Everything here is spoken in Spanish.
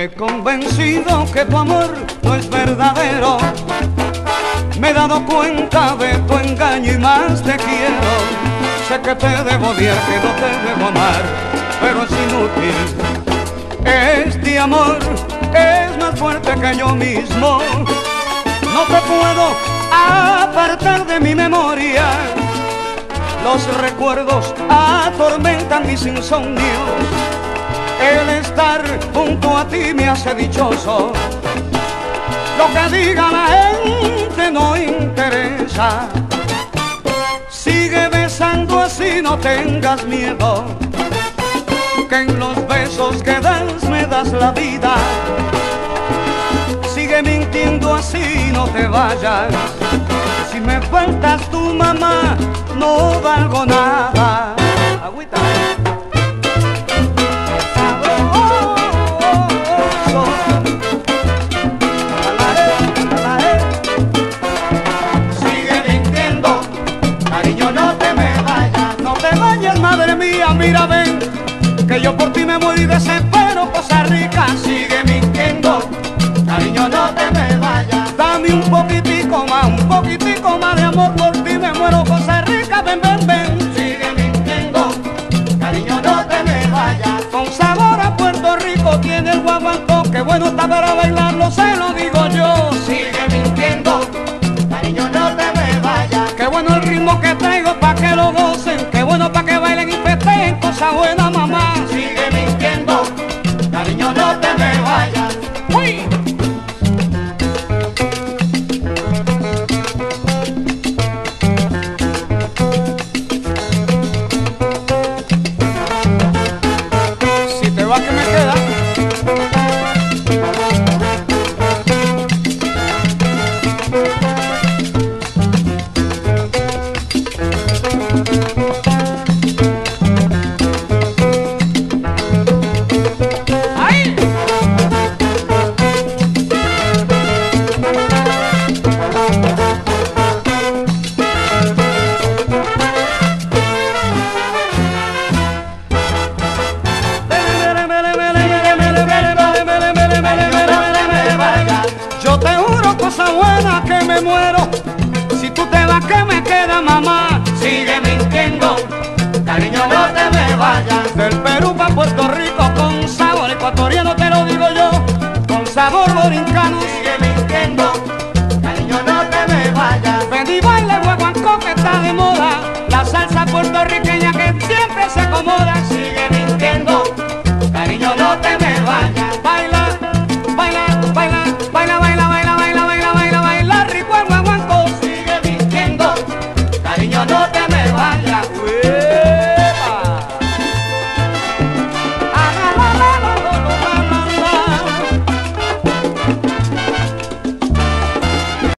Me he convencido que tu amor no es verdadero. Me he dado cuenta de tu engaño y más te quiero. Sé que te debo odiar, que no te debo amar, pero es inútil. Este amor es más fuerte que yo mismo. No te puedo apartar de mi memoria. Los recuerdos atormentan mis insomnios. Junto a ti me hace dichoso. Lo que diga la gente no interesa. Sigue besando así, no tengas miedo. Que en los besos que das me das la vida. Sigue mintiendo así, no te vayas. Si me faltas tu mamá, no valgo nada. Mira, ven. Que yo por ti me muero y desespero, cosa rica. Sigue mintiendo, cariño, no te me vayas. Dame un poquitico más, un poquitico más de amor por ti, me muero, cosa rica. Ven, ven, ven. Sigue mintiendo, cariño, no te me vayas. Con sabor a Puerto Rico tiene el guaguancó, que bueno está para bailarlo, se lo festejen, cosa buena mamá. Cosa buena que me muero. Si tú te vas que me queda mamá. Sigue mintiendo, cariño no te me vayas. Del Perú pa' Puerto Rico con sabor ecuatoriano te lo digo yo. Con sabor borincano. Sigue mintiendo, cariño no te me vayas. Ven y que está de moda.